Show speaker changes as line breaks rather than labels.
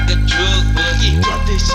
like a drug boogie.
Drop this